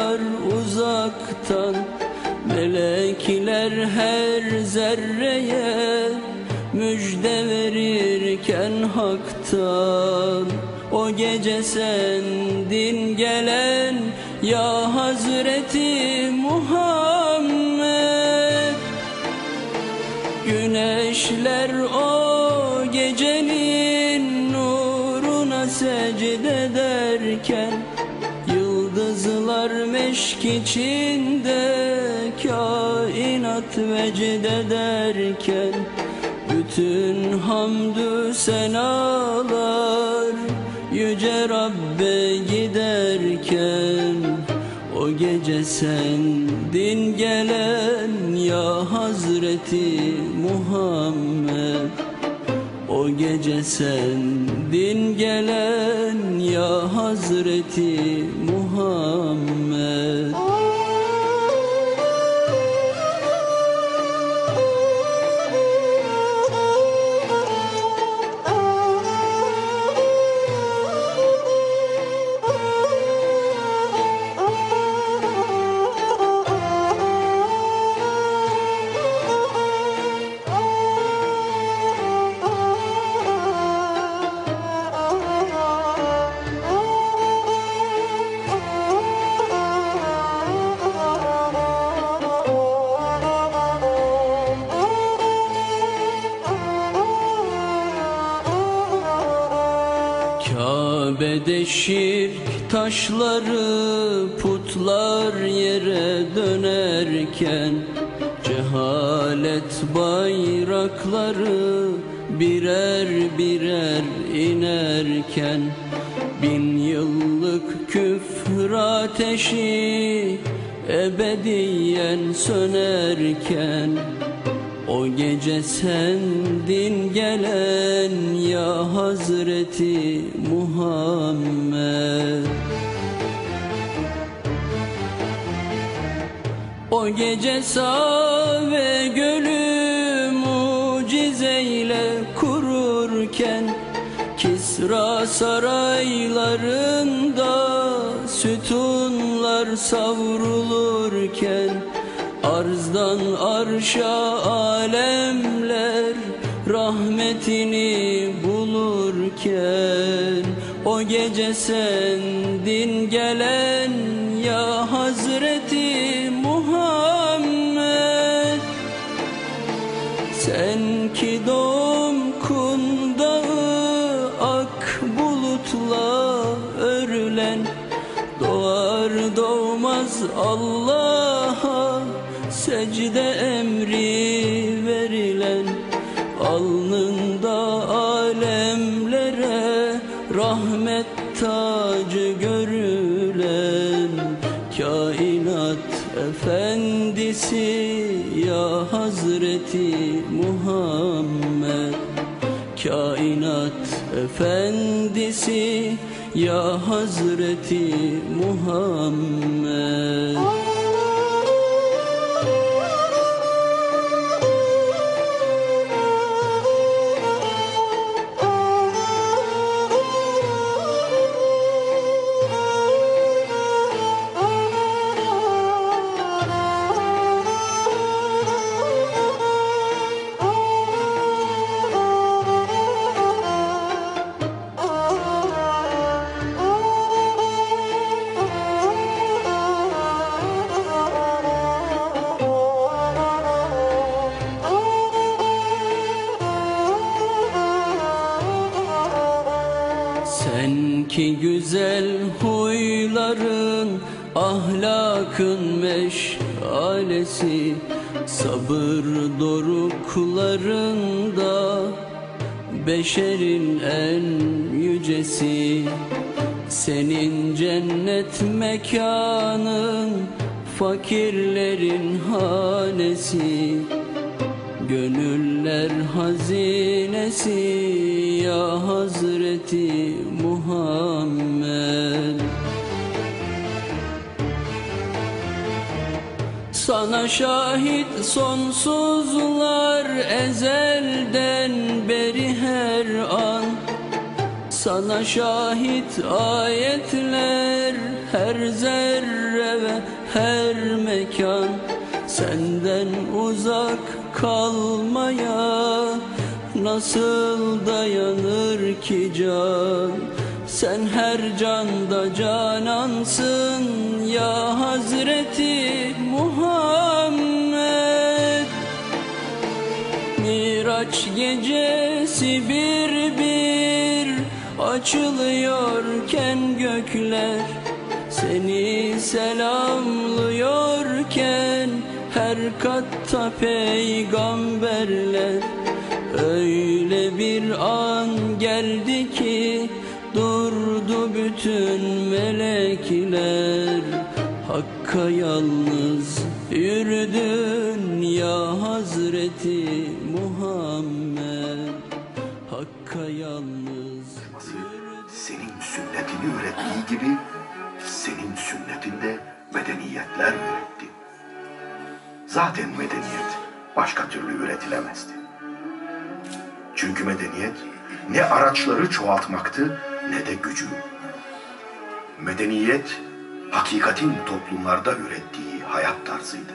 kadar uzaktan Melekler her zerreye müjde verirken haktan. O gece sendin gelen ya Hazreti Muhammed. Güneşler o Meşk içinde kainat vecd ederken Bütün hamdü senalar Yüce Rabbe giderken O gece sendin gelen ya Hazreti Muhammed. O gece sendin gelen ya Hazreti Muhammed taşları putlar yere dönerken Cehalet bayrakları birer birer inerken Bin yıllık küfür ateşi ebediyen sönerken o gece sendin gelen ya Hazreti Muhammed. O gece ve gölü mucizeyle kururken Kisra saraylarında sütunlar savrulurken Arzdan arşa alemler rahmetini bulurken O gece sendin gelen efendisi ya Hazreti Muhammed Sabır doruklarında Beşerin en yücesi Senin cennet mekanın Fakirlerin hanesi Gönüller hazinesi ya Hazreti Sana şahit sonsuzlar ezelden beri her an. Sana şahit ayetler her zerre ve her mekan. Senden uzak kalmaya nasıl dayanır ki can? Sen her canda canansın ya Hazreti gecesi bir bir açılıyorken gökler. Seni selamlıyorken her katta peygamberler. Öyle bir an geldi ki durdu bütün melekler. Hakka yalnız yürüdün ya Hazreti ürettiği gibi senin sünnetinde medeniyetler üretti. Zaten medeniyet başka türlü üretilemezdi. Çünkü medeniyet ne araçları çoğaltmaktı ne de gücü. Medeniyet hakikatin toplumlarda ürettiği hayat tarzıydı.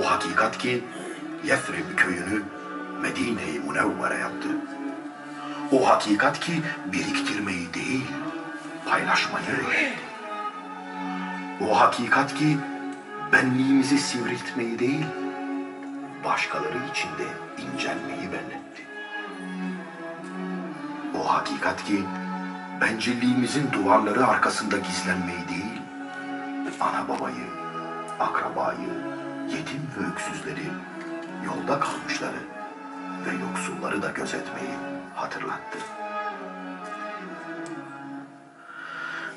O hakikat ki Yefrib köyünü Medine-i Münevvere yaptı. O hakikat ki biriktirmeyi değil, paylaşmayı. O hakikat ki benliğimizi sivriltmeyi değil, başkaları içinde incelmeyi benletti. O hakikat ki bencilliğimizin duvarları arkasında gizlenmeyi değil, ana babayı, akrabayı, yetim ve öksüzleri, yolda kalmışları ve yoksulları da gözetmeyi hatırlattı.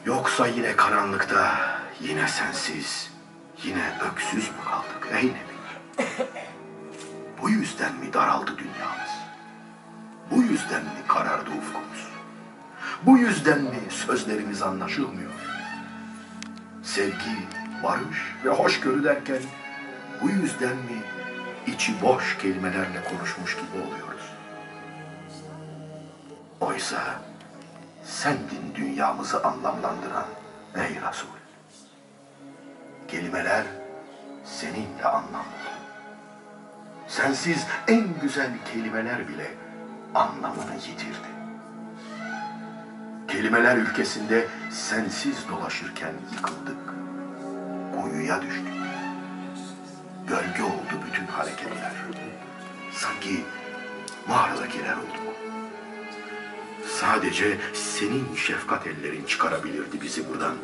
Yoksa yine karanlıkta, yine sensiz, yine öksüz mü kaldık ey Nebi? Bu yüzden mi daraldı dünyamız? Bu yüzden mi karardı ufkumuz? Bu yüzden mi sözlerimiz anlaşılmıyor? Sevgi, barış ve hoşgörü derken bu yüzden mi içi boş kelimelerle konuşmuş gibi oluyoruz? Oysa sendin dünyamızı anlamlandıran ey Resul. Kelimeler seninle anlamlı. Sensiz en güzel kelimeler bile anlamını yitirdi. Kelimeler ülkesinde sensiz dolaşırken yıkıldık. Kuyuya düştük. Gölge oldu bütün hareketler. Sanki mağaradakiler olduk. Sadece senin şefkat ellerin çıkarabilirdi bizi buradan.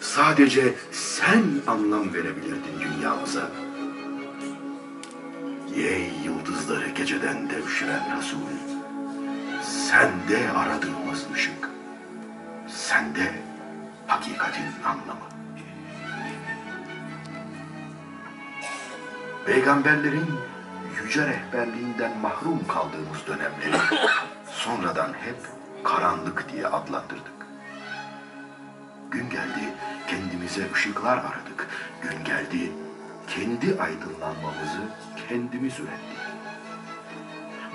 Sadece sen anlam verebilirdin dünyamıza. Ey yıldızları geceden devşiren Resul, sende aradığımız ışık, sende hakikatin anlamı. Peygamberlerin yüce rehberliğinden mahrum kaldığımız dönemleri sonradan hep karanlık diye adlandırdık. Gün geldi kendimize ışıklar aradık. Gün geldi kendi aydınlanmamızı kendimiz ürettik.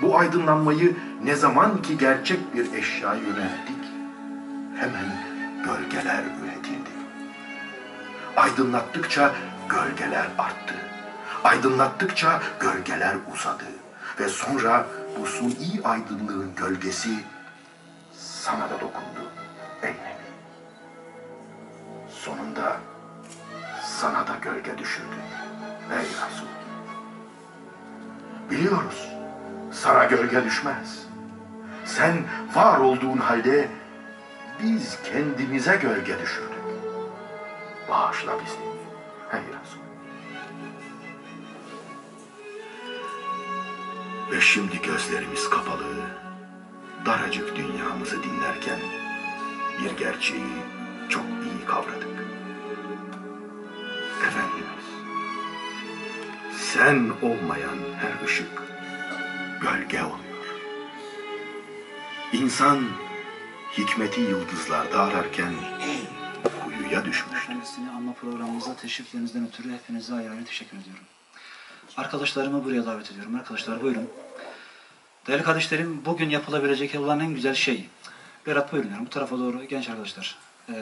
Bu aydınlanmayı ne zaman ki gerçek bir eşyaya yönelttik, hemen gölgeler üretildi. Aydınlattıkça gölgeler arttı. Aydınlattıkça gölgeler uzadı. Ve sonra bu suni aydınlığın gölgesi sana da dokundu ey Nebi. Sonunda sana da gölge düşürdü ey Resul. Biliyoruz sana gölge düşmez. Sen var olduğun halde biz kendimize gölge düşürdük. Bağışla bizi. Ey Resul. Ve şimdi gözlerimiz kapalı, daracık dünyamızı dinlerken bir gerçeği çok iyi kavradık. Efendimiz, sen olmayan her ışık gölge oluyor. İnsan hikmeti yıldızlarda ararken kuyuya düşmüştü. Kendisini anma programımıza teşriflerinizden ötürü hepinize ayrı ayrı teşekkür ediyorum. Arkadaşlarımı buraya davet ediyorum. Arkadaşlar buyurun. Değerli kardeşlerim, bugün yapılabilecek olan en güzel şey. Berat buyurun bu tarafa doğru genç arkadaşlar. Ee,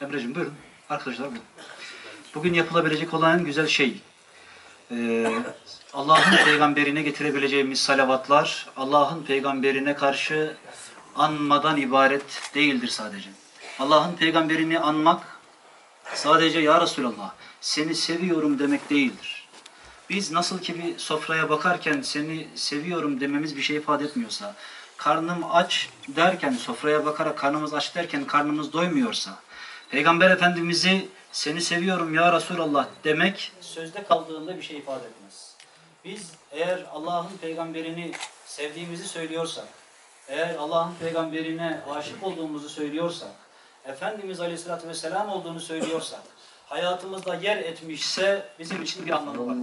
Emre'cim buyurun. Arkadaşlar buyurun. Bugün yapılabilecek olan en güzel şey. Ee, Allah'ın peygamberine getirebileceğimiz salavatlar, Allah'ın peygamberine karşı anmadan ibaret değildir sadece. Allah'ın peygamberini anmak sadece ya Resulallah seni seviyorum demek değildir. Biz nasıl ki bir sofraya bakarken seni seviyorum dememiz bir şey ifade etmiyorsa, karnım aç derken sofraya bakarak karnımız aç derken karnımız doymuyorsa, Peygamber Efendimiz'i seni seviyorum ya Resulallah demek sözde kaldığında bir şey ifade etmez. Biz eğer Allah'ın peygamberini sevdiğimizi söylüyorsak, eğer Allah'ın peygamberine aşık olduğumuzu söylüyorsak, Efendimiz Aleyhisselatü Vesselam olduğunu söylüyorsak, hayatımızda yer etmişse bizim için bir anlamı vardır.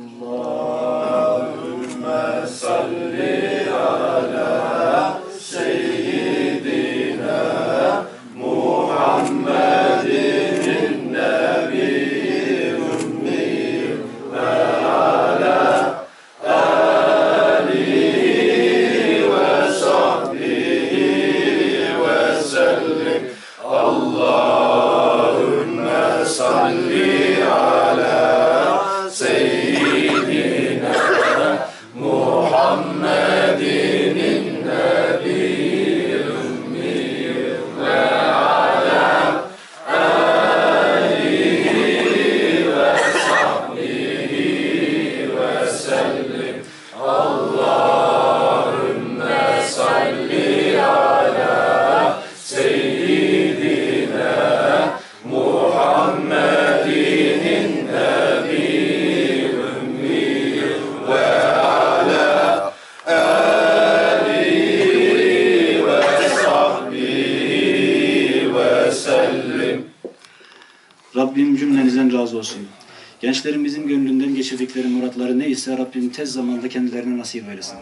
Rabbim Gençlerimizin gönlünden geçirdikleri muratları neyse Rabbim tez zamanda kendilerine nasip eylesin.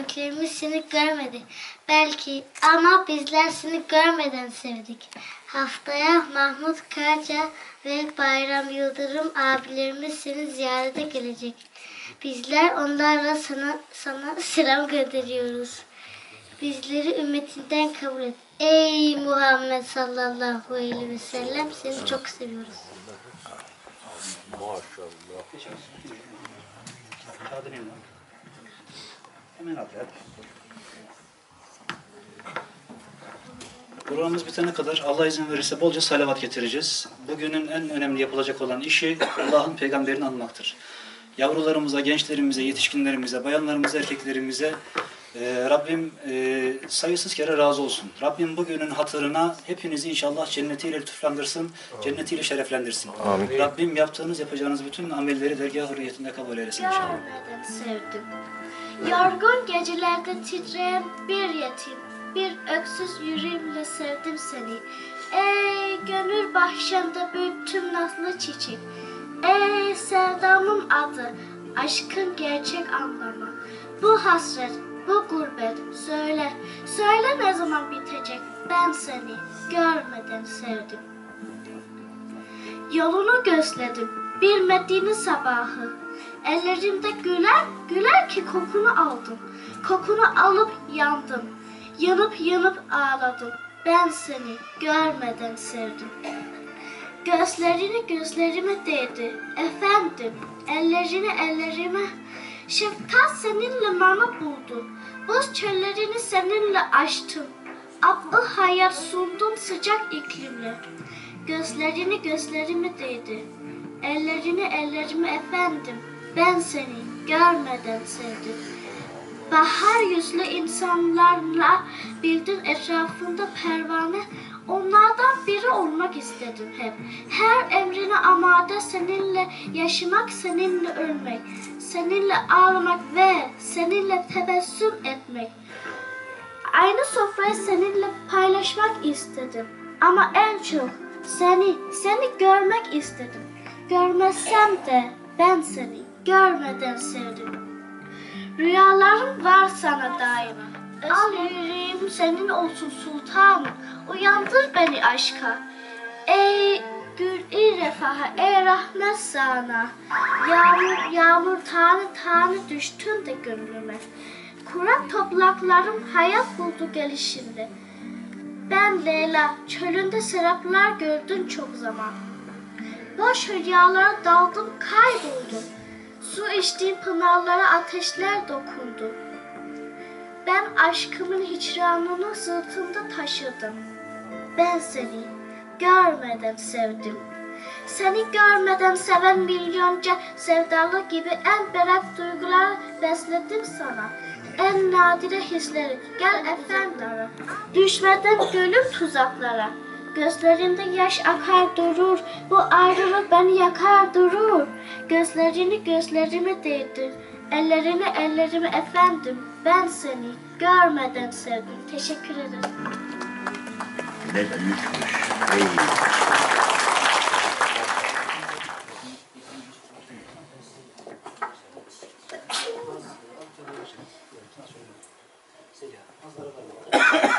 Büyüklerimiz seni görmedi. Belki ama bizler seni görmeden sevdik. Haftaya Mahmut Karaca ve Bayram Yıldırım abilerimiz seni ziyarete gelecek. Bizler onlarla sana, sana selam gönderiyoruz. Bizleri ümmetinden kabul et. Ey Muhammed sallallahu aleyhi ve sellem seni çok seviyoruz. Kağıdını eline al. Hemen al hadi. Programımız bitene kadar Allah izin verirse bolca salavat getireceğiz. Bugünün en önemli yapılacak olan işi Allah'ın peygamberini anmaktır. Yavrularımıza, gençlerimize, yetişkinlerimize, bayanlarımıza, erkeklerimize e, Rabbim e, sayısız kere razı olsun. Rabbim bugünün hatırına hepinizi inşallah cennetiyle lütuflandırsın, cennetiyle şereflendirsin. Rabbim yaptığınız, yapacağınız bütün amelleri dergah hürriyetinde kabul eylesin inşallah. Görmeden sevdim. Yorgun gecelerde titreyen bir yetim, bir öksüz yüreğimle sevdim seni. Ey gönül bahçemde büyüttüm nazlı çiçek. Ey sevdamın adı, aşkın gerçek anlamı. Bu hasret, bu gurbet, söyle, söyle ne zaman bitecek? Ben seni görmeden sevdim. Yolunu gözledim bir Medine sabahı. Ellerimde güler, güler ki kokunu aldım. Kokunu alıp yandım. Yanıp yanıp ağladım. Ben seni görmeden sevdim. Gözlerini gözlerime değdi. Efendim, ellerini ellerime. Şefkat seninle bana buldu. Buz çöllerini seninle açtım. Ablı hayat sundum sıcak iklimle. Gözlerini gözlerime değdi. Ellerini ellerime efendim. Ben seni görmeden sevdim. Bahar yüzlü insanlarla bildin etrafında pervane. Onlardan biri olmak istedim hep. Her emrine amade seninle yaşamak, seninle ölmek. Seninle ağlamak ve seninle tebessüm etmek. Aynı sofrayı seninle paylaşmak istedim. Ama en çok seni, seni görmek istedim. Görmezsem de ben seni görmeden sevdim. Rüyalarım var sana daim. Al yüreğim senin olsun sultanım. Uyandır beni aşka. Ey gül i refaha, ey rahmet sana. Yağmur, yağmur tane tane düştün de gönlüme. Kurak topraklarım hayat buldu gelişinde. Ben Leyla, çölünde seraplar gördün çok zaman. Boş rüyalara daldım, kayboldum. Su içtiğim pınarlara ateşler dokundu. Ben aşkımın hicranını sırtımda taşıdım. Ben seni görmeden sevdim. Seni görmeden seven milyonca sevdalı gibi en berrak duygular besledim sana. En nadire hisleri gel efendim. Düşmeden gülüm tuzaklara. Gözlerinde yaş akar durur, bu ayrılık beni yakar durur. Gözlerini gözlerime değdin, ellerini ellerime efendim. Ben seni görmeden sevdim. Teşekkür ederim. Ne büyükmüş. Ey. Yeah.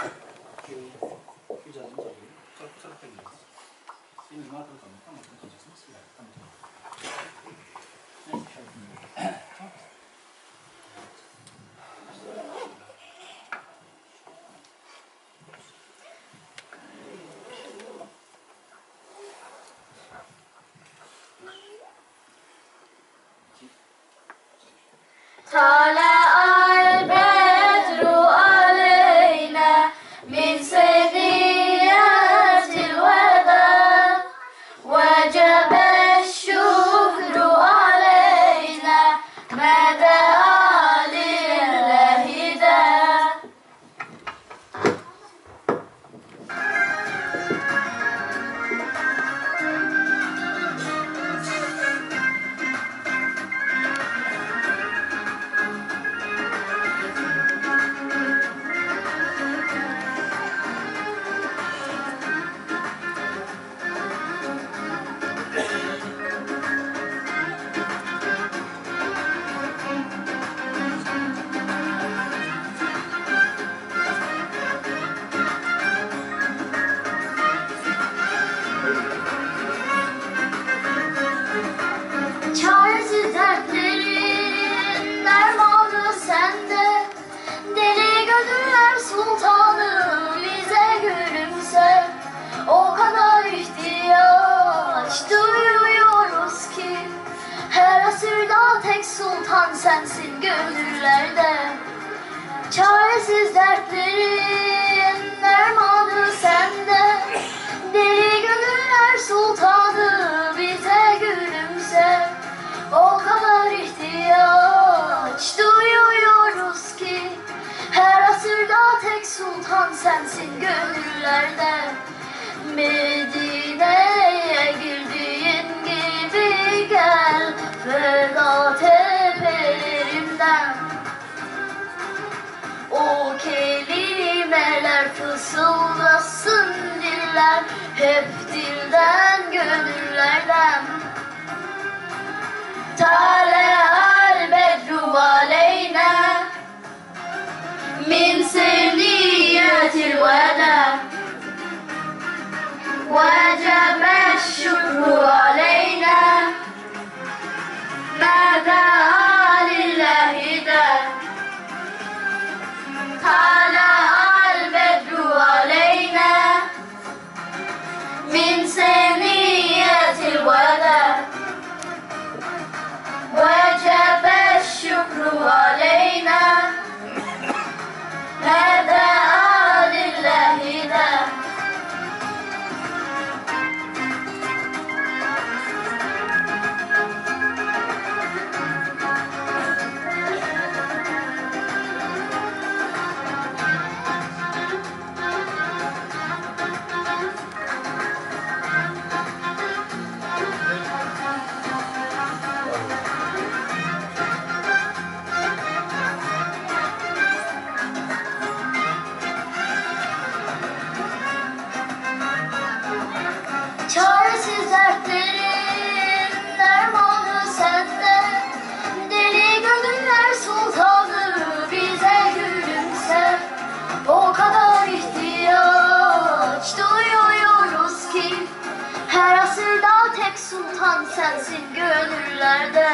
günlerde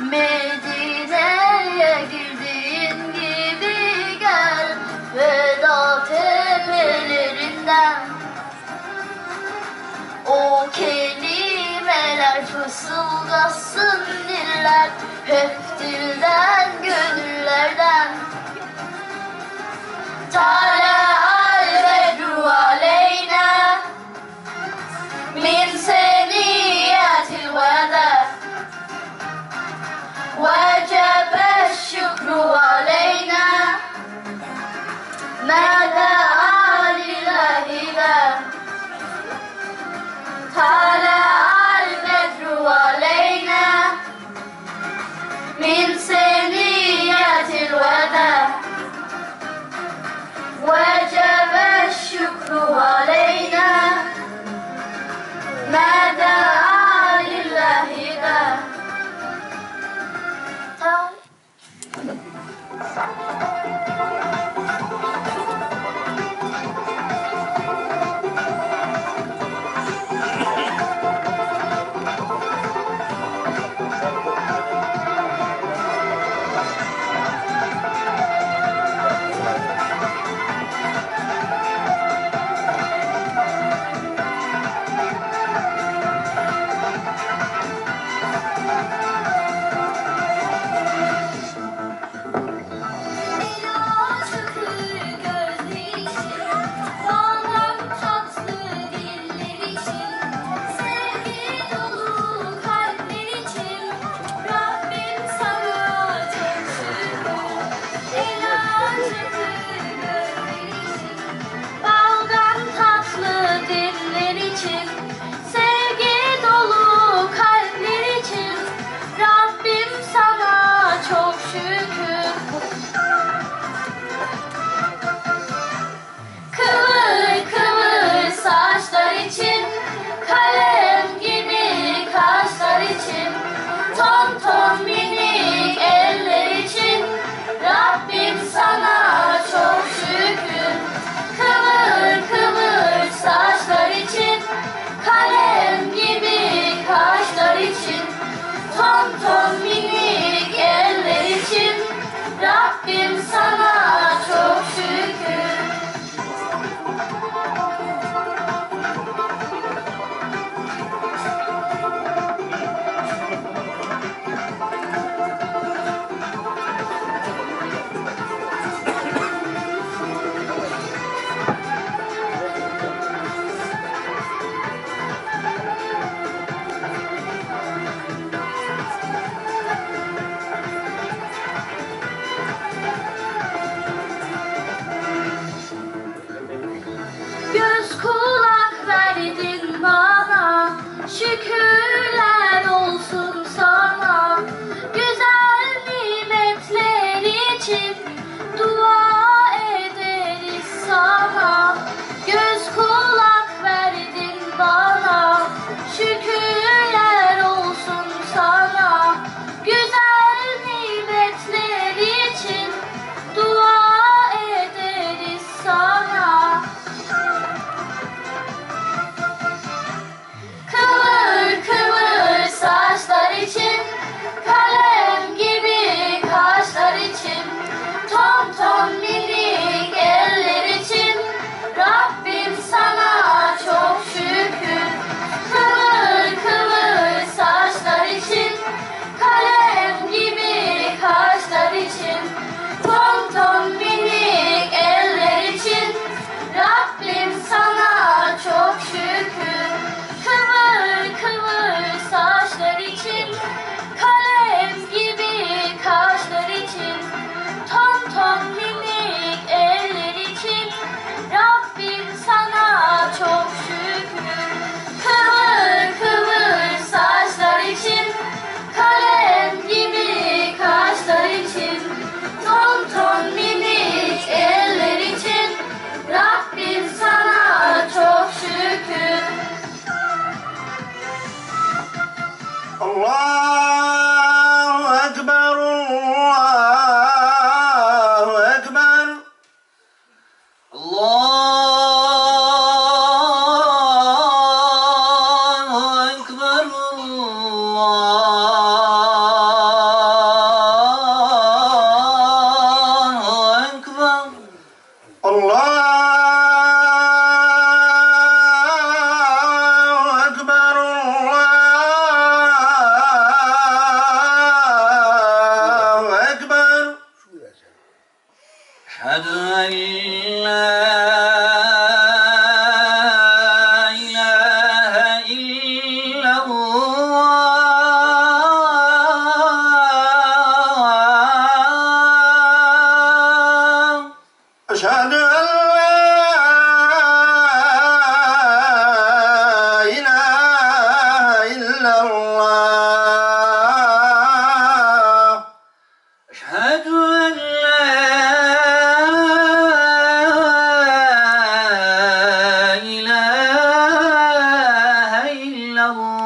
Medine'ye girdiğin gibi gel. Veda tepelerinden O kelimeler fısıldasın diller. Hep dilden gönüllerden. Tarih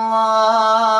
الله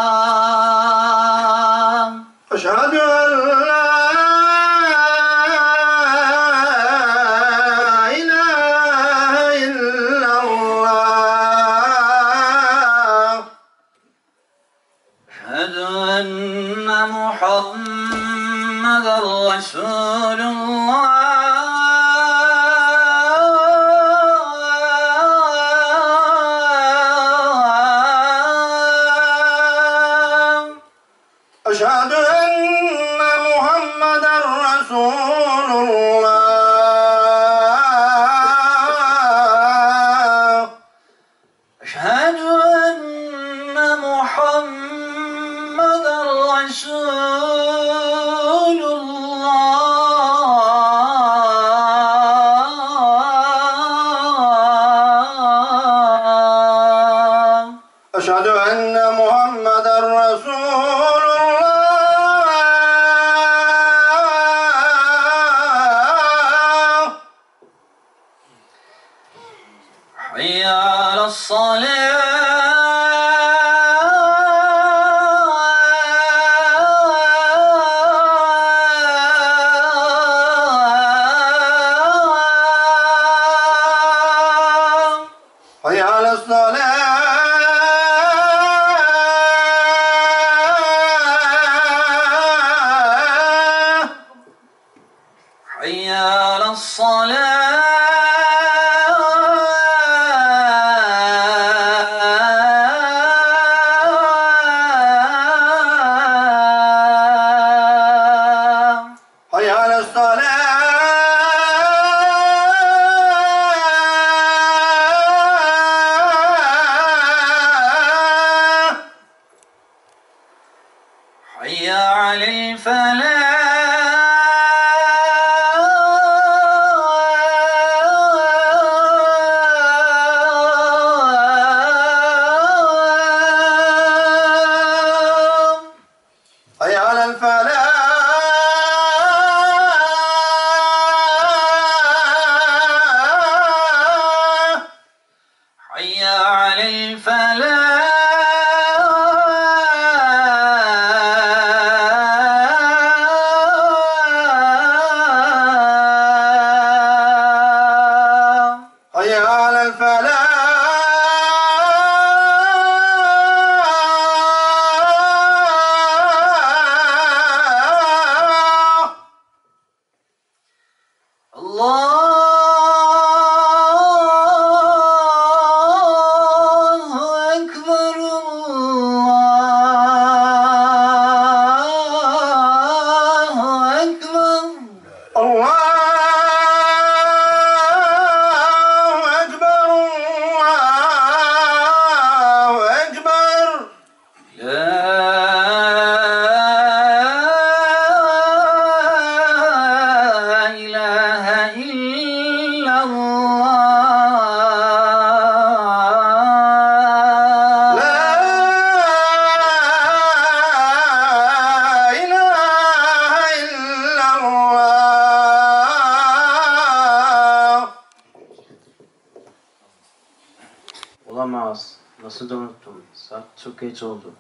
çok geç oldu.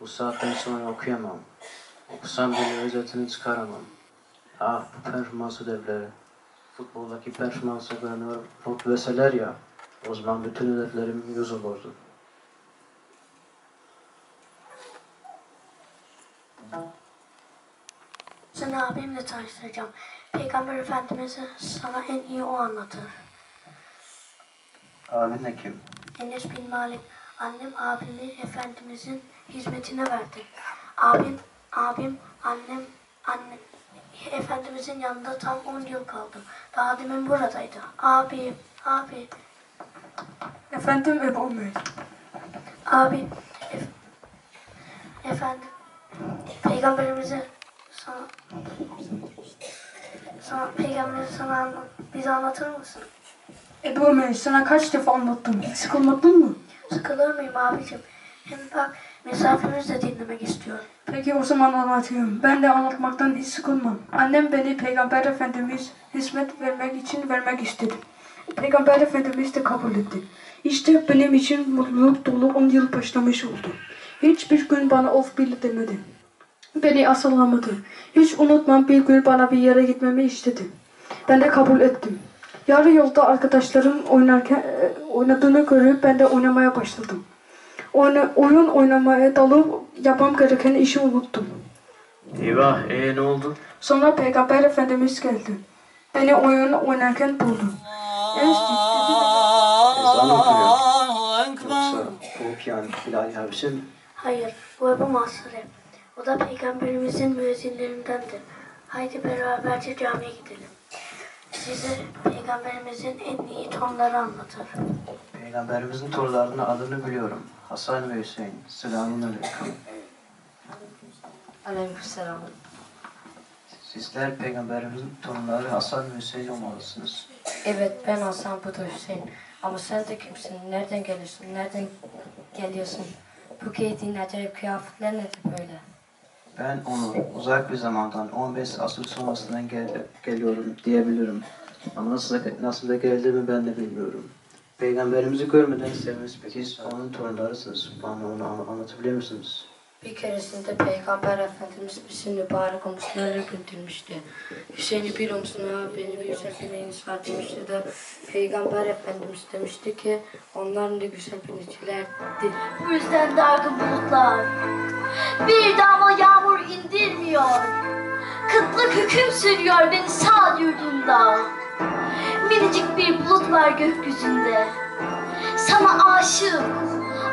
Bu saatten sonra okuyamam. Okusam bile özetini çıkaramam. Ah bu performans ödevleri. Futboldaki performans ödevlerini not verseler ya. O zaman bütün ödevlerim yüz olurdu. Seni abimle tanıştıracağım. Peygamber Efendimiz'i sana en iyi o anlatır. Abin de kim? Enes bin Malik, annem abimi Efendimizin hizmetine verdi. Abim, abim, annem, annem, Efendimizin yanında tam 10 yıl kaldım. Daha demin buradaydı. Abi, abi, Efendim Ebu Ömer. abi, ef- efendim, Peygamberimize sana, sana, Peygamberimize sana anlat, bize anlatır mısın? Ebu Ömer sana kaç defa anlattım. Hiç sıkılmadın mı? Sıkılır mıyım abicim? Hem bak misafirimiz de dinlemek istiyor. Peki o zaman anlatıyorum. Ben de anlatmaktan hiç sıkılmam. Annem beni Peygamber Efendimiz hizmet vermek için vermek istedi. Peygamber Efendimiz de kabul etti. İşte benim için mutluluk dolu 10 yıl başlamış oldu. Hiçbir gün bana of bile demedi. Beni asıllamadı. Hiç unutmam bir gün bana bir yere gitmemi istedi. Ben de kabul ettim. Yarı yolda arkadaşlarım oynarken e, oynadığını görüp ben de oynamaya başladım. Oyna, oyun oynamaya dalıp yapmam gereken işi unuttum. Eyvah, ee ne oldu? Sonra Peygamber Efendimiz geldi. Beni oyun oynarken buldu. En Ezan okuyor. Yoksa bu yani Bilal Habişe mi? Hayır, bu Ebu Mahsure. O da peygamberimizin müezzinlerindendir. Haydi beraberce camiye gidelim. Size peygamberimizin en iyi tonları anlatır. Peygamberimizin torunlarının adını biliyorum. Hasan ve Hüseyin. Selamun aleyküm. Aleykümselam. Sizler peygamberimizin torunları Hasan ve Hüseyin olmalısınız. Evet ben Hasan bu da Hüseyin. Ama sen de kimsin? Nereden geliyorsun? Nereden geliyorsun? Bu giydiğin acayip kıyafetler nedir böyle? Ben onu uzak bir zamandan 15 asır sonrasından gel geliyorum diyebilirim. Ama nasıl, nasıl da geldiğimi ben de bilmiyorum. Peygamberimizi görmeden seviniz peki onun torunlarısınız. Bana onu an- anlatabilir misiniz? Bir keresinde Peygamber Efendimiz bizi mübarek omuzlarına götürmüştü. Hüseyin'i biliyor musun ya beni bir güzel var demişti de Peygamber Efendimiz demişti ki onlar ne güzel binicilerdi. Bu yüzden dargın bulutlar bir damla yağmur indirmiyor. Kıtlık hüküm sürüyor beni sağ yurdunda. Minicik bir bulut var gökyüzünde. Sana aşık,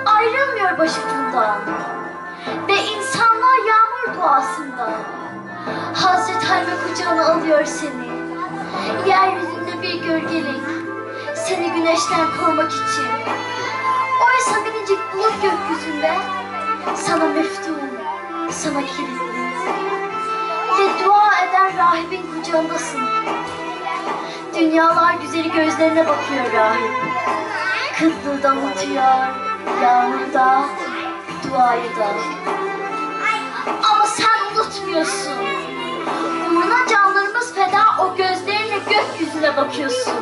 ayrılmıyor başucundan. Ve insanlar yağmur duasında. Hazreti Halime kucağına alıyor seni. Yeryüzünde bir gölgelik. Seni güneşten korumak için. Oysa minicik bulut gökyüzünde sana meftun, sana kilitli. Ve dua eden rahibin kucağındasın. Dünyalar güzeli gözlerine bakıyor rahip. Kıtlığı da unutuyor, yağmuru da, duayı da. Unutmuyorsun. Uğruna canlarımız feda o gözlerinle gökyüzüne bakıyorsun.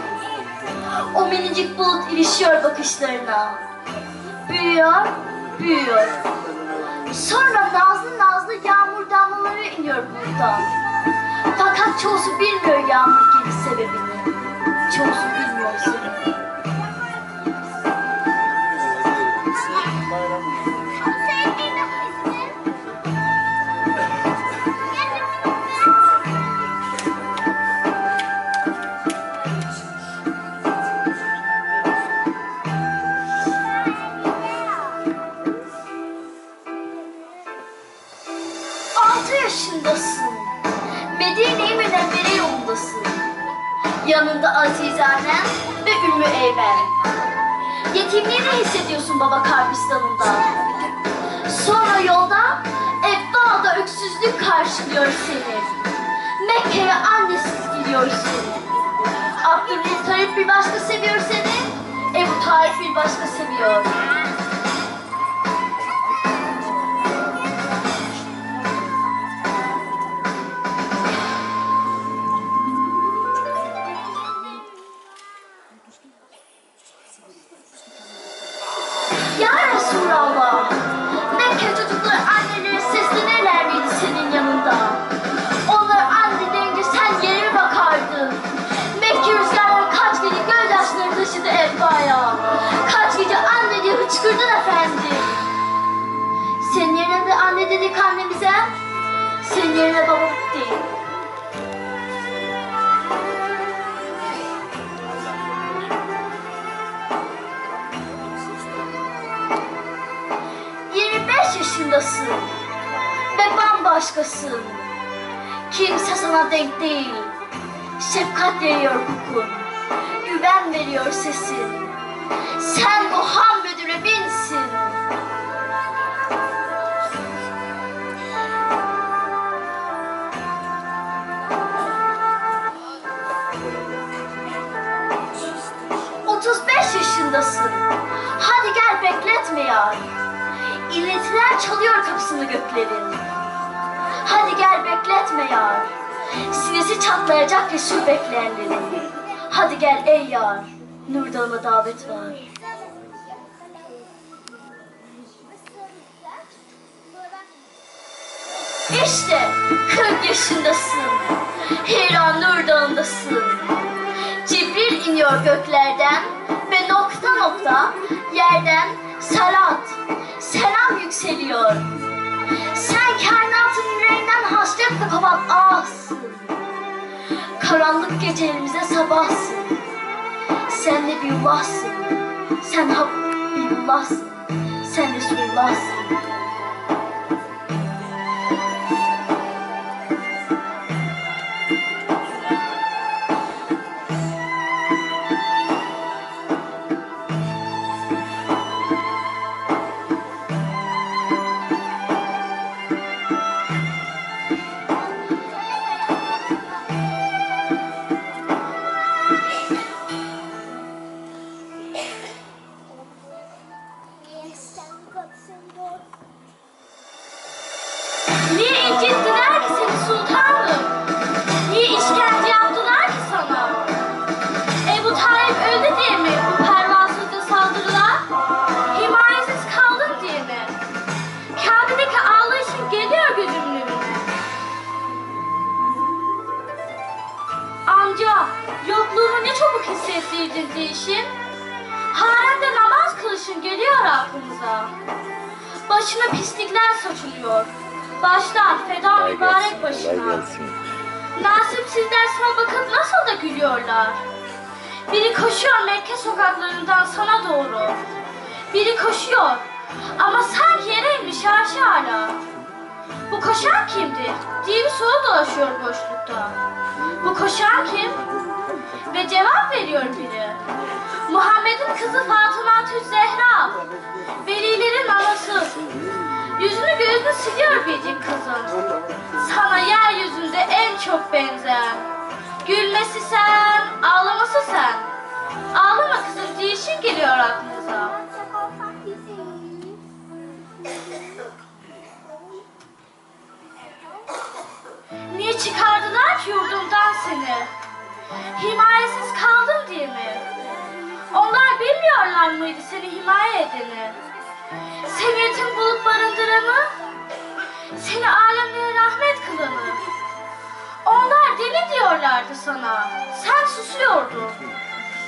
O minicik bulut ilişiyor bakışlarına. Büyüyor, büyüyor. Sonra nazlı nazlı yağmur damlaları iniyor buluttan. Fakat çoğusu bilmiyor yağmur geliş sebebini. Çoğusu bilmiyor sebebini. Yanında Aziz annen ve Ümmü Eymen. Yetimliğini hissediyorsun baba karpistanında. Sonra yolda Ebba'da öksüzlük karşılıyor seni. Mekke'ye annesiz gidiyorsun. Abdülmuttalip bir başka seviyor seni. Ebu Talip bir başka seviyor. Güven veriyor sesin. Sen Muhammed'ün binsin. Otuz beş yaşındasın. Hadi gel bekletme yar. İletiler çalıyor kapısını göklerin. Hadi gel bekletme yar. Sinesi çatlayacak resul bekleyenlerin. Hadi gel ey yar. Nur Dağı'na davet var. İşte 40 yaşındasın. Hira Nur Dağı'ndasın. Cibril iniyor göklerden ve nokta nokta yerden salat, selam yükseliyor. Sen kainatın yüreğinden hasretle kopan ağsın. Karanlık gecelerimize sabahsın. Sen Nebiyullah'sın. Sen Habibullah'sın. Sen Resulullah'sın. Dişin. Haremde namaz kılışın geliyor aklımıza. Başına pislikler saçılıyor. Başlar feda mübarek başına. Nasipsizler sana bakıp nasıl da gülüyorlar. Biri koşuyor Mekke sokaklarından sana doğru. Biri koşuyor ama sanki yere inmiş arşı hala. Bu koşan kimdir? diye bir soru dolaşıyor boşlukta. Bu koşan kim? Ve cevap veriyor biri. Muhammed'in kızı Fatıma Zehra. Velilerin anası. Yüzünü gözünü siliyor biricik kızım. Sana yeryüzünde en çok benzer. Gülmesi sen, ağlaması sen. Ağlama kızım diyişin geliyor aklınıza. Niye çıkardılar ki yurdumdan seni? Himayesiz kaldın diye mi? Onlar bilmiyorlar mıydı seni himaye edeni? Seni yetim bulup barındıranı? Seni alemlere rahmet kılanı? Onlar deli diyorlardı sana. Sen susuyordun.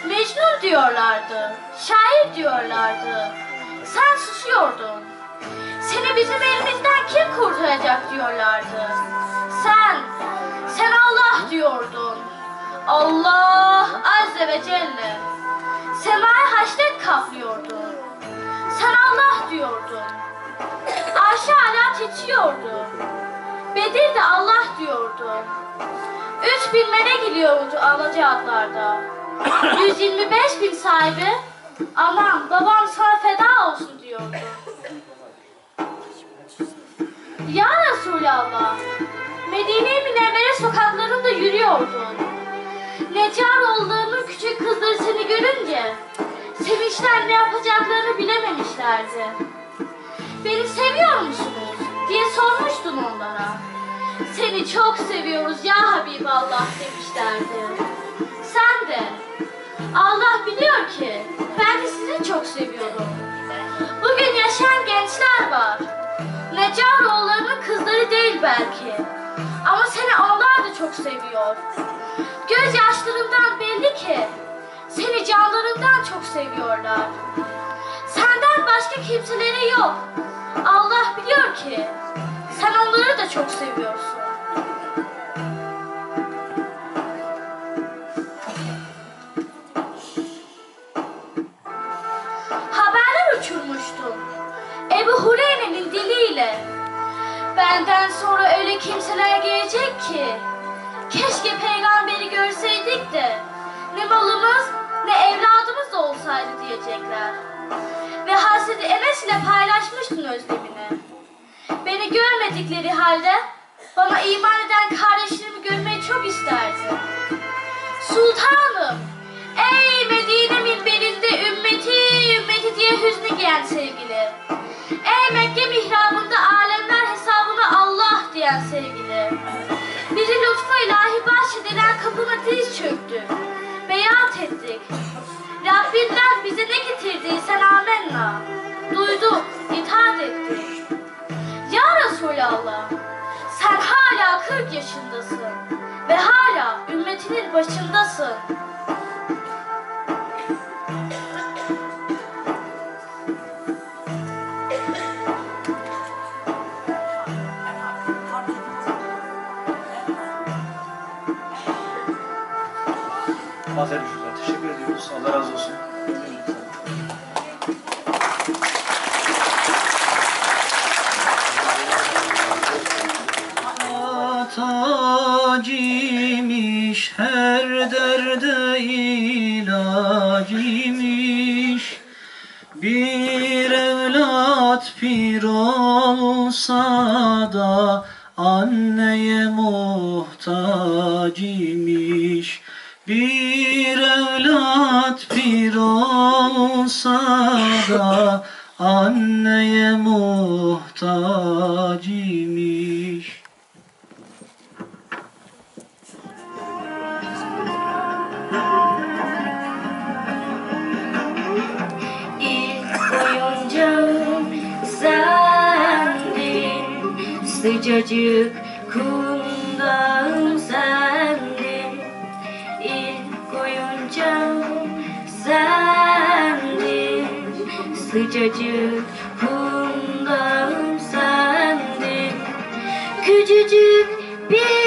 Mecnun diyorlardı. Şair diyorlardı. Sen susuyordun. Seni bizim elimizden kim kurtaracak diyorlardı. Sen, sen Allah diyordun. Allah Azze ve Celle. Semaya haşret kaplıyordun. Sen Allah diyordun. Arşa ala titriyordu. Bedir de Allah diyordu. Üç bin melek geliyordu alaca atlarda. 125 bin sahibi aman babam sana feda olsun diyordu. Ya Resulallah, Medine-i Münevvere sokaklarında yürüyordun. Necaroğullarının küçük kızları seni görünce sevinçten ne yapacaklarını bilememişlerdi. Beni seviyor musunuz diye sormuştun onlara. Seni çok seviyoruz ya Habiballah demişlerdi. Sen de Allah biliyor ki ben de sizi çok seviyorum. Bugün yaşayan gençler var. Necaroğullarının kızları değil belki. Ama seni onlar da çok seviyor. Gözyaşlarından belli ki seni canlarından çok seviyorlar. Senden başka kimseleri yok. Allah biliyor ki sen onları da çok seviyorsun. Benden sonra öyle kimseler gelecek ki. Keşke peygamberi görseydik de ne malımız ne evladımız da olsaydı diyecekler. Ve Hazreti Enes ile paylaşmıştın özlemini. Beni görmedikleri halde bana iman eden kardeşlerimi görmeyi çok isterdi. Sultanım, ey Medine minberinde ümmeti ümmeti diye hüznü giyen sevgili. Ey Mekke mihrabında alemler Diyen sevgili. Bizi lütfu ilahi bahşedilen kapına diz çöktü. Beyat ettik. Rabbinden bize ne getirdiysen amenna. Duyduk, itaat ettik. Ya Resulallah, sen hala 40 yaşındasın ve hala ümmetinin başındasın. Mazeret çocuklar. Teşekkür ediyoruz. Allah razı olsun. Tacimiş her derde ilacimiş Bir evlat pir olsa da anneye muhtaç imiş olsa da anneye muhtaç imiş Sıcacık kumdan sendin Sıcacık kumdan sendin Küçücük bir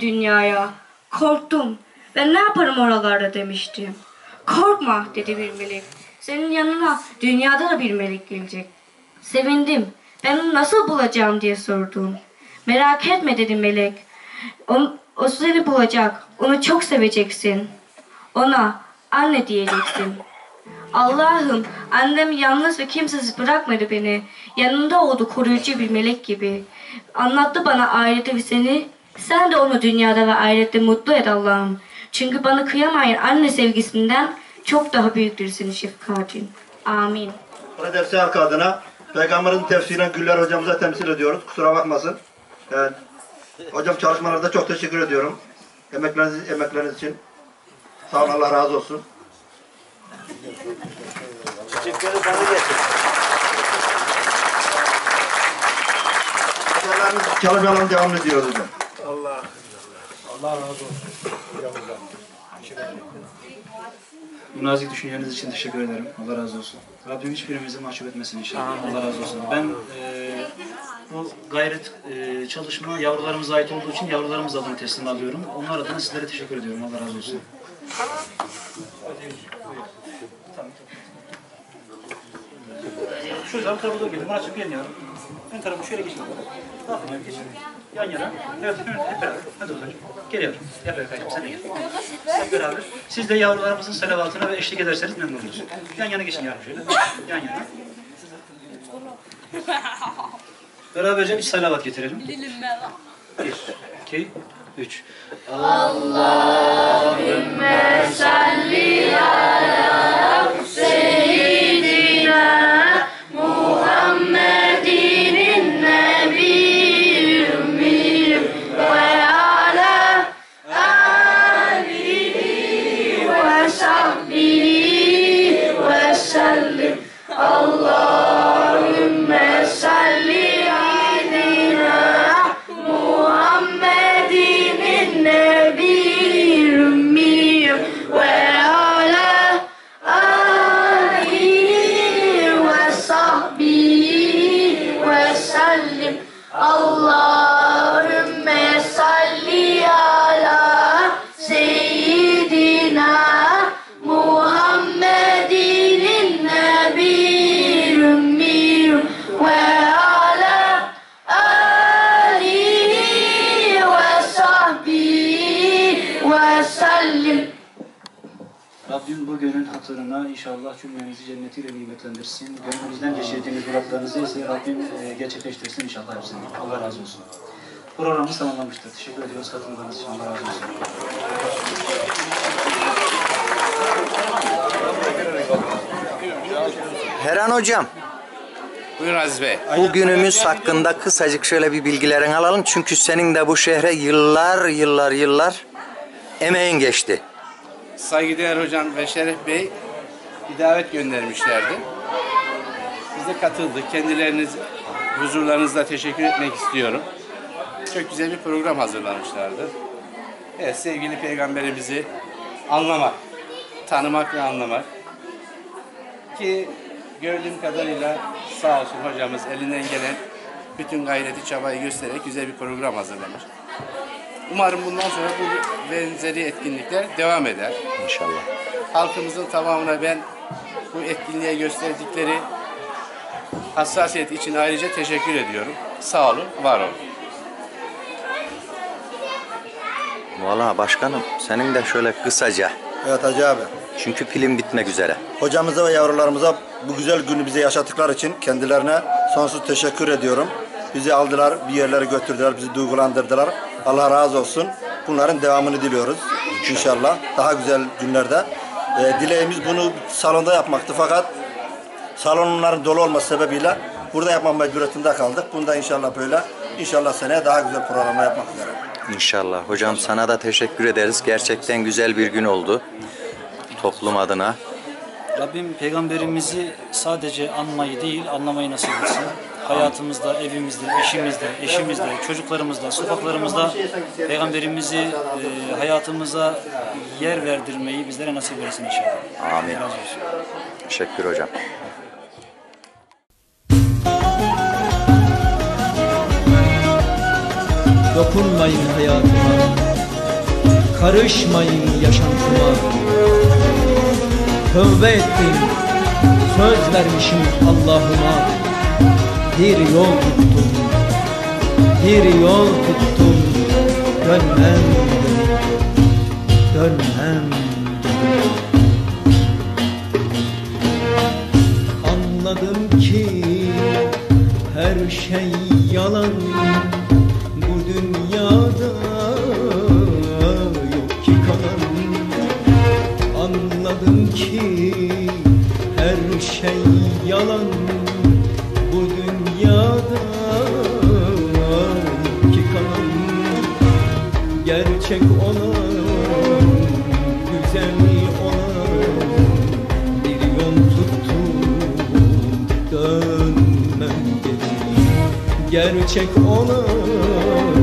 dünyaya. Korktum. Ben ne yaparım oralarda demiştim. Korkma dedi bir melek. Senin yanına dünyada da bir melek gelecek. Sevindim. Ben onu nasıl bulacağım diye sordum. Merak etme dedi melek. O, o seni bulacak. Onu çok seveceksin. Ona anne diyeceksin. Allah'ım annem yalnız ve kimsesiz bırakmadı beni. Yanında oldu koruyucu bir melek gibi. Anlattı bana ahireti ve seni. Sen de onu dünyada ve ahirette mutlu et Allah'ım. Çünkü bana kıyamayan anne sevgisinden çok daha büyüktür senin şefkatin. Amin. Burada dersi halkı adına Peygamberin tefsiren Güller hocamıza temsil ediyoruz. Kusura bakmasın. Evet. Hocam çalışmalarda çok teşekkür ediyorum. Emekleriniz, emekleriniz için. Sağ olun Allah razı olsun. Hocalarımız çalışmalarına devam ediyoruz hocam. Allah Allah razı olsun. Bu nazik düşünceniz için teşekkür ederim. Allah razı olsun. Rabbim hiçbirimizi mahcup etmesin inşallah. Allah razı olsun. Ben e, bu gayret e, çalışma yavrularımıza ait olduğu için yavrularımız adına teslim alıyorum. Onlar adına sizlere teşekkür ediyorum. Allah razı olsun. Şuradan doğru gelin. Murat'cığım gelin yavrum. Ön tarafı şöyle geçin. Tamam mı? Geçin. Yan yana. Evet, hep beraber. Hadi Ozan'cığım. Gel yavrum. Gel Berkay'cığım sen de gel. Hep beraber. Siz de yavrularımızın salavatına ve eşlik ederseniz memnun oluruz. Yan yana geçin yavrum şöyle. Yan yana. Beraberce bir salavat getirelim. Bir, iki, üç. Allahümme gerçekleştirsin inşallah hepsini. Allah razı olsun. Programımız tamamlanmıştır. Teşekkür ediyoruz katıldığınız için. Allah razı olsun. Herhan Hocam, Buyurun Aziz Bey. bugünümüz hakkında kısacık şöyle bir bilgilerini alalım. Çünkü senin de bu şehre yıllar yıllar yıllar emeğin geçti. Saygıdeğer hocam ve Şeref Bey bir davet göndermişlerdi. Biz de katıldık. Kendileriniz huzurlarınızda teşekkür etmek istiyorum. Çok güzel bir program hazırlamışlardı. Evet sevgili peygamberimizi anlamak, tanımak ve anlamak. Ki gördüğüm kadarıyla sağ olsun hocamız elinden gelen bütün gayreti çabayı göstererek güzel bir program hazırlamış. Umarım bundan sonra bu benzeri etkinlikler devam eder. İnşallah. Halkımızın tamamına ben bu etkinliğe gösterdikleri hassasiyet için ayrıca teşekkür ediyorum. Sağ olun, var olun. Valla başkanım senin de şöyle kısaca. Evet Hacı abi. Çünkü film bitmek üzere. Hocamıza ve yavrularımıza bu güzel günü bize yaşattıkları için kendilerine sonsuz teşekkür ediyorum. Bizi aldılar, bir yerlere götürdüler, bizi duygulandırdılar. Allah razı olsun. Bunların devamını diliyoruz inşallah. Daha güzel günlerde. Ee, dileğimiz bunu salonda yapmaktı fakat salonların dolu olması sebebiyle burada yapma mecburiyetinde kaldık. Bunda inşallah böyle. İnşallah seneye daha güzel programlar yapmak üzere. İnşallah. Hocam sana da teşekkür ederiz. Gerçekten güzel bir gün oldu. Toplum adına. Rabbim peygamberimizi sadece anmayı değil anlamayı nasip etsin. Hayatımızda, evimizde, eşimizde, eşimizde, çocuklarımızda, sokaklarımızda peygamberimizi e, hayatımıza yer verdirmeyi bizlere nasip etsin inşallah. Amin. Teşekkür hocam. Dokunmayın hayatıma. Karışmayın yaşantıma. Tövbe ettim Söz vermişim Allah'ıma. Bir yol tuttum Bir yol tuttum. Dönmem Dönmem Anladım ki her şey yalan yok ki kalan. Anladım ki her şey yalan. Bu dünyada yok ki kalan. Gerçek olan, güzel olan Bir yol tuttum dönmem geri Gerçek olan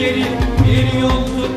yerin bir yoktur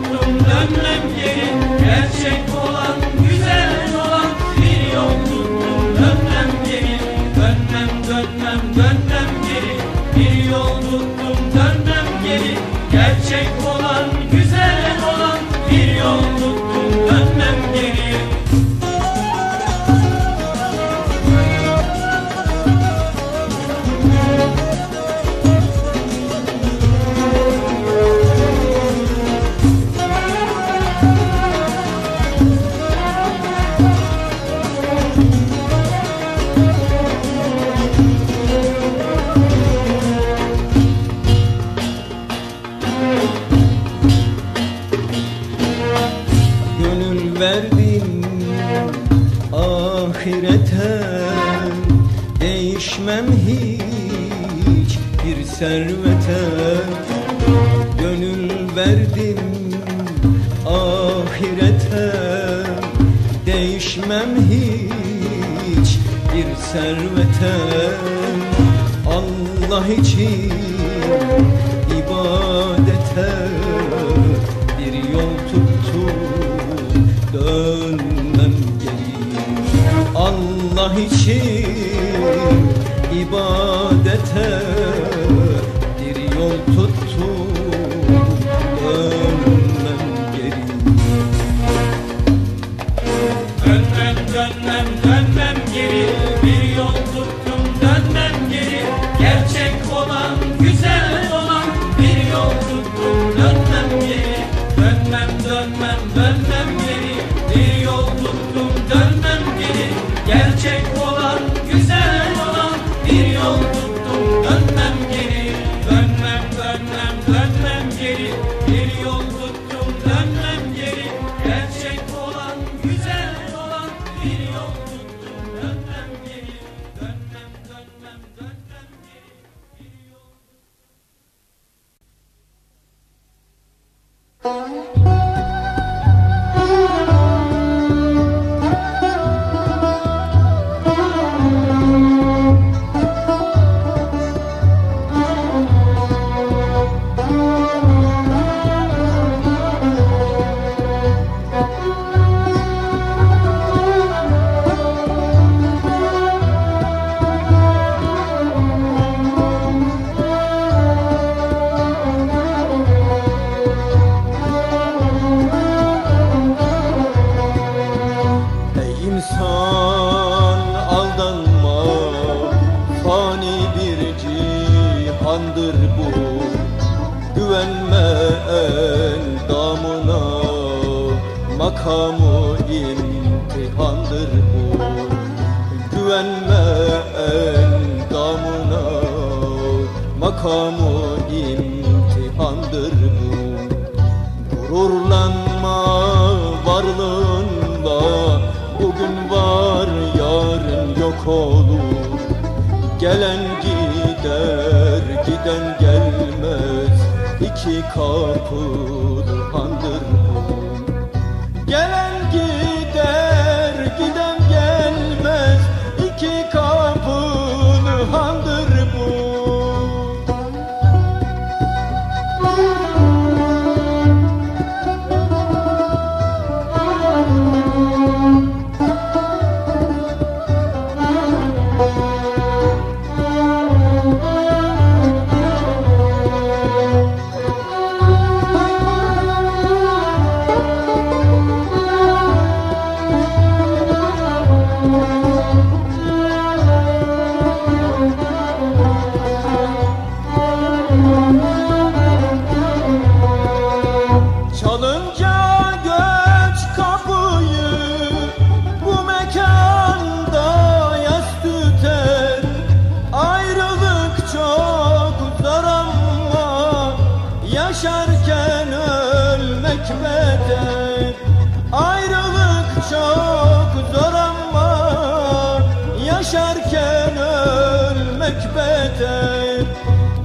ölmek beter.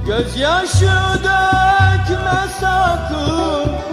Gözyaşı dökme sakın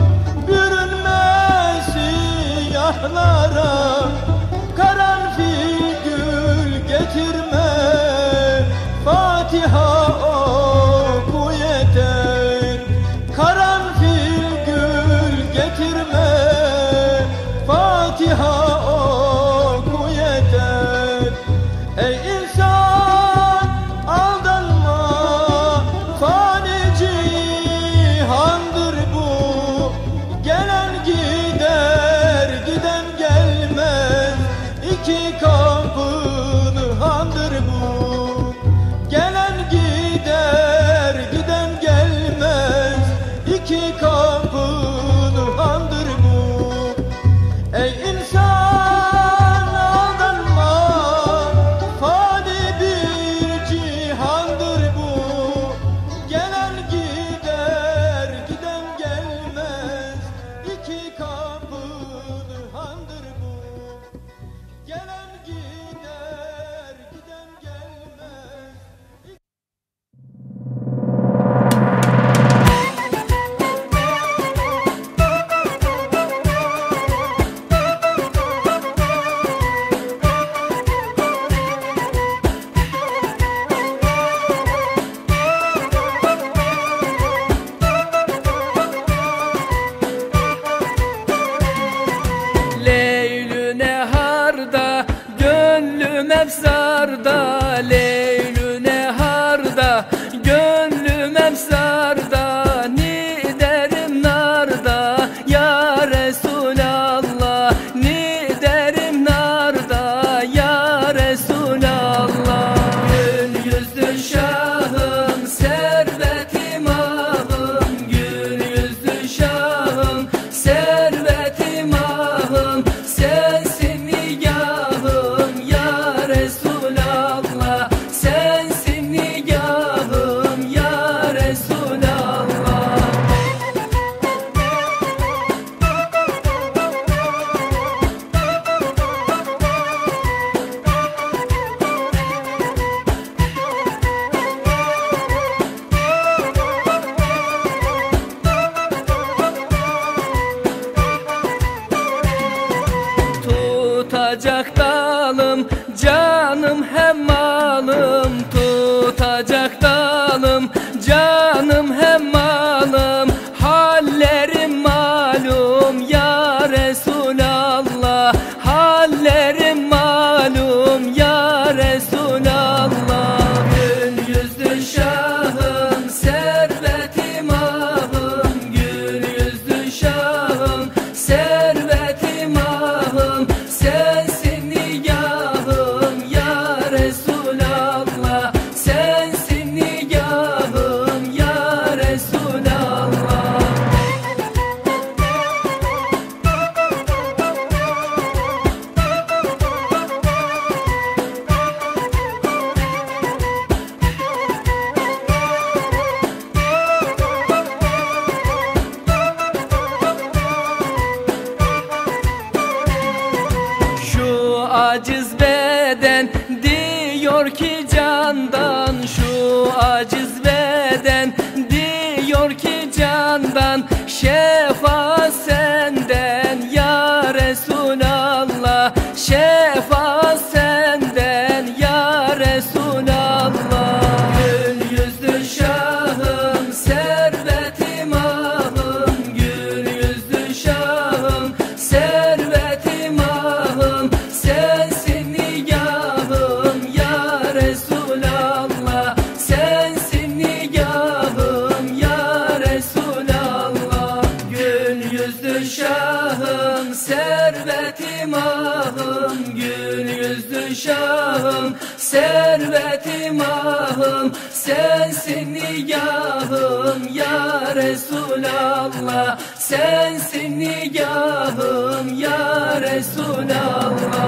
Resulallah.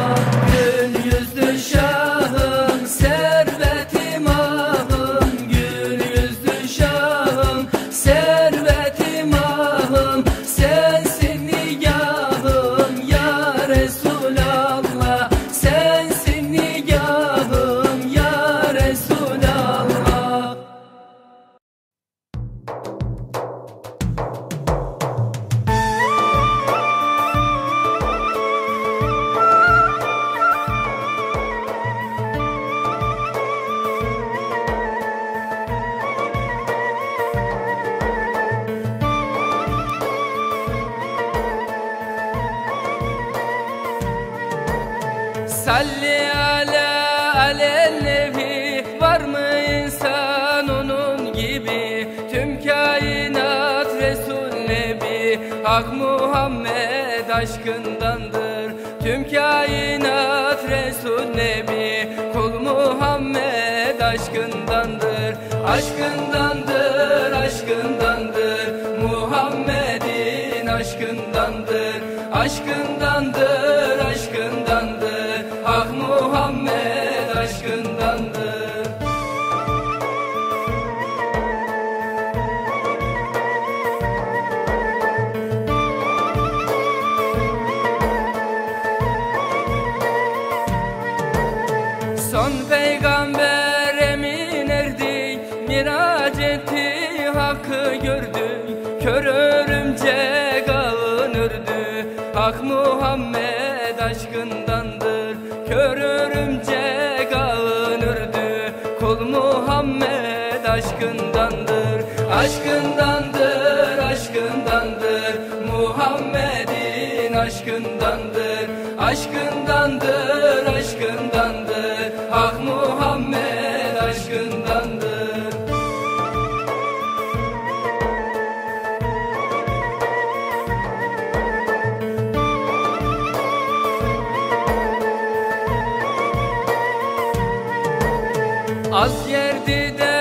Az yerdi de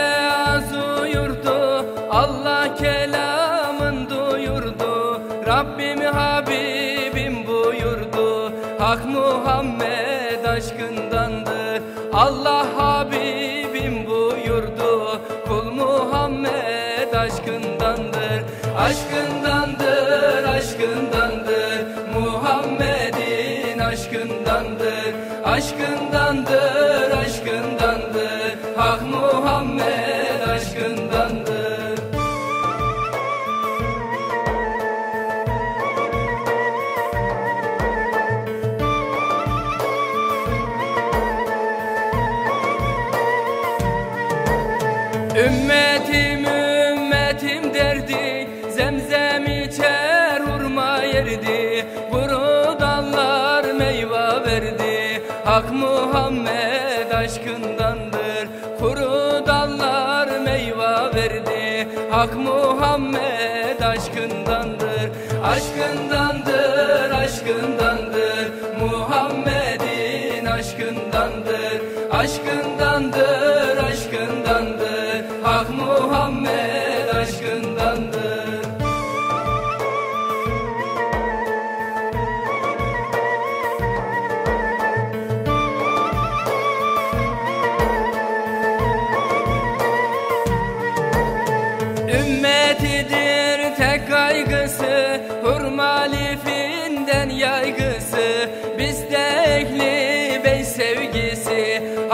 Hak Muhammed aşkındandır Aşkındandır, aşkındandır. Muhammed'in aşkındandır Aşkındandır.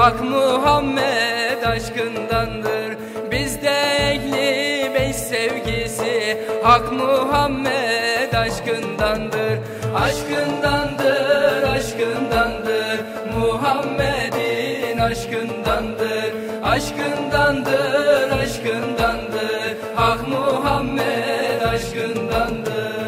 Hak Muhammed aşkındandır. Bizde ehli bey sevgisi. Hak Muhammed aşkındandır. Aşkındandır, aşkındandır. Muhammed'in aşkındandır. Aşkındandır, aşkındandır. Hak Muhammed aşkındandır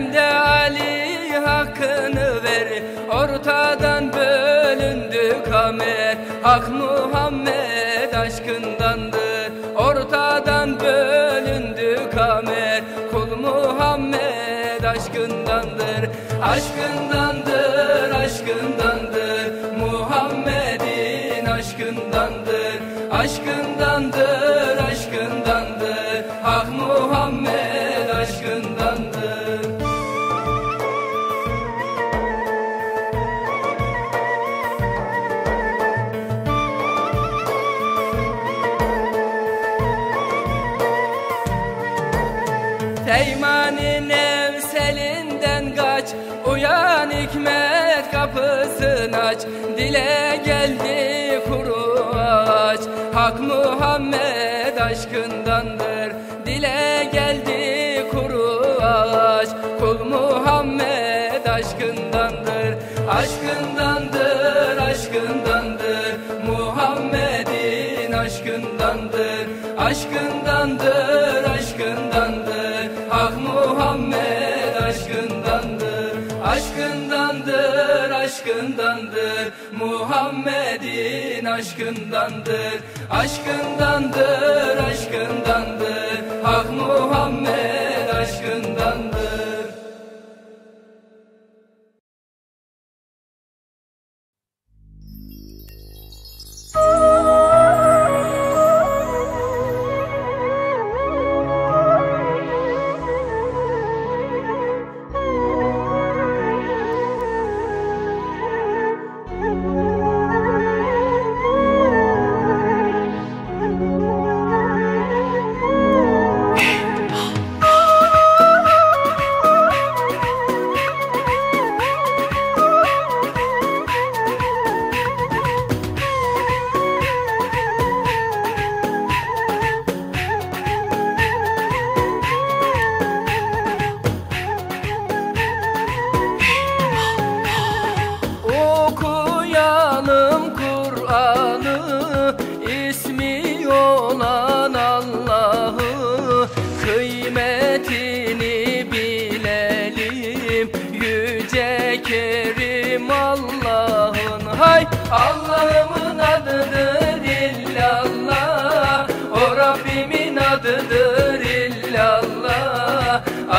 Ömer hem de Ali hakkını ver. Ortadan bölündü kamer. Hak Muhammed aşkındandır. Ortadan bölündü kamer. Kul Muhammed aşkındandır. Aşkındandır, Muhammed aşkındandır Aşkındandır, aşkındandır. Muhammed'in aşkındandır Aşkındandır, aşkındandır. Hak Muhammed aşkındandır Aşkındandır, aşkındandır. Muhammed'in aşkındandır Aşkındandır, aşkındandır. Hak Muhammed aşkındandır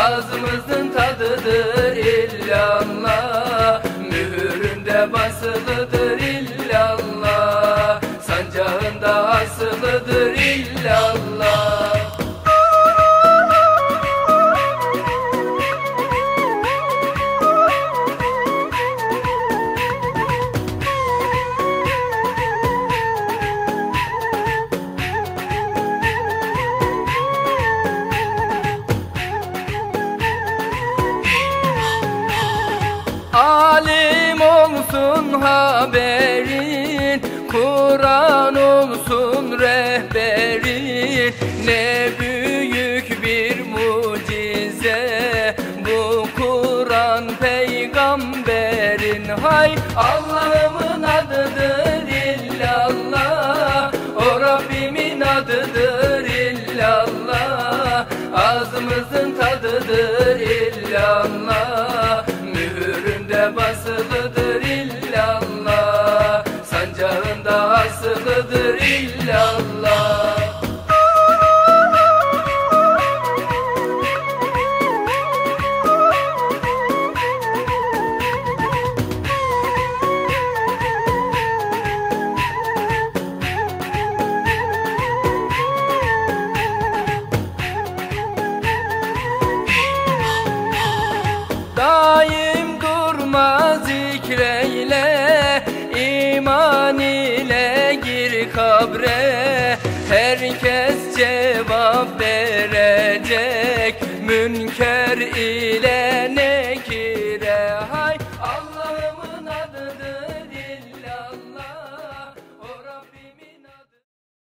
Ağzımızın tadıdır illallah Mühüründe basılıdır illallah Sancağında asılıdır illallah Ne büyük bir mucize. Bu Kur'an peygamberin Hay Allah'ımın adıdır illallah. O Rabbimin adıdır illallah. Ağzımızın tadıdır illallah. Mühüründe basılıdır illallah. Sancağında asılıdır illallah